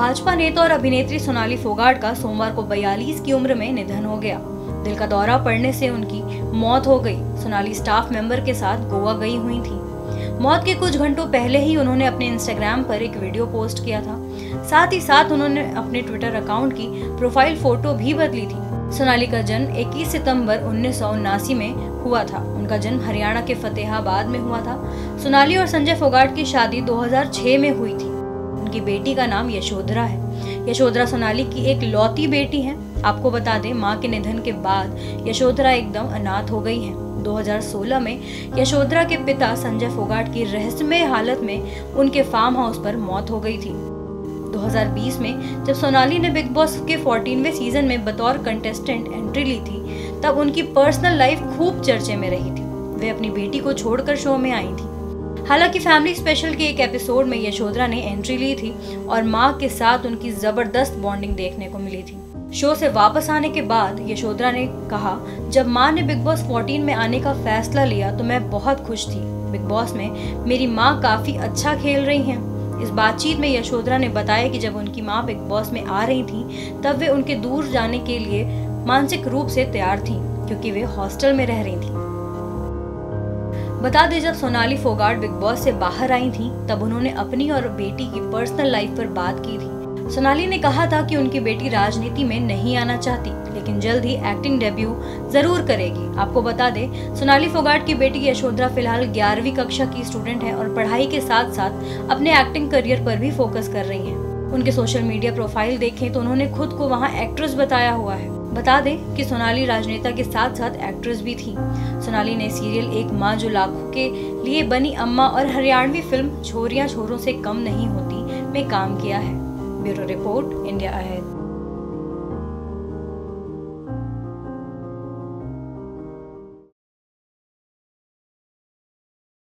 भाजपा नेता और अभिनेत्री सोनाली फोगाट का सोमवार को बयालीस की उम्र में निधन हो गया। दिल का दौरा पड़ने से उनकी मौत हो गई। सोनाली स्टाफ मेंबर के साथ गोवा गई हुई थी। मौत के कुछ घंटों पहले ही उन्होंने अपने इंस्टाग्राम पर एक वीडियो पोस्ट किया था। साथ ही साथ उन्होंने अपने ट्विटर अकाउंट की प्रोफ़ाइल फ़ोटो भी बदली थी। सोनाली का जन्म 21 सितंबर उन्नीस में हुआ था। उनका जन्म हरियाणा के फतेहाबाद में हुआ था। सोनाली और संजय फोगाट की शादी 2006 में हुई थी। उनकी बेटी का नाम यशोधरा है। यशोधरा सोनाली की एक लौती बेटी है। आपको बता दें, माँ के निधन के बाद यशोधरा एकदम अनाथ हो गई है। 2016 में यशोधरा के पिता संजय फोगाट की रहस्यमय हालत में उनके फार्म हाउस पर मौत हो गई थी। 2020 में जब सोनाली ने बिग बॉस के 14वें सीज़न में बतौर कंटेस्टेंट एंट्री ली थी, तब उनकी पर्सनल लाइफ खूब चर्चे में रही थी। वे अपनी बेटी को छोड़कर शो में आई थी। हालाँकि फैमिली स्पेशल के एक एपिसोड में यशोधरा ने एंट्री ली थी और माँ के साथ उनकी ज़बरदस्त बॉन्डिंग देखने को मिली थी। शो से वापस आने के बाद यशोधरा ने कहा, जब माँ ने बिग बॉस 14 में आने का फैसला लिया तो मैं बहुत खुश थी। बिग बॉस में मेरी माँ काफ़ी अच्छा खेल रही हैं। इस बातचीत में यशोधरा ने बताया कि जब उनकी माँ बिग बॉस में आ रही थी, तब वे उनके दूर जाने के लिए मानसिक रूप से तैयार थी, क्योंकि वे हॉस्टल में रह रही थी। बता दें, जब सोनाली फोगाट बिग बॉस से बाहर आई थी, तब उन्होंने अपनी और बेटी की पर्सनल लाइफ पर बात की थी। सोनाली ने कहा था कि उनकी बेटी राजनीति में नहीं आना चाहती, लेकिन जल्द ही एक्टिंग डेब्यू ज़रूर करेगी। आपको बता दें, सोनाली फोगाट की बेटी यशोधरा फ़िलहाल ग्यारहवीं कक्षा की स्टूडेंट है और पढ़ाई के साथ साथ अपने एक्टिंग करियर पर भी फोकस कर रही है। उनके सोशल मीडिया प्रोफ़ाइल देखें तो उन्होंने खुद को वहाँ एक्ट्रेस बताया हुआ है। बता दें कि सोनाली राजनेता के साथ साथ एक्ट्रेस भी थी। सोनाली ने सीरियल एक माँ जो लाखों के लिए बनी अम्मा और हरियाणवी फ़िल्म छोरिया छोरों से कम नहीं होती में काम किया है। Bureau report, India ahead